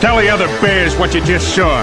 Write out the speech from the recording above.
Tell the other bears what you just saw.